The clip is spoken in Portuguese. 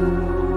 Música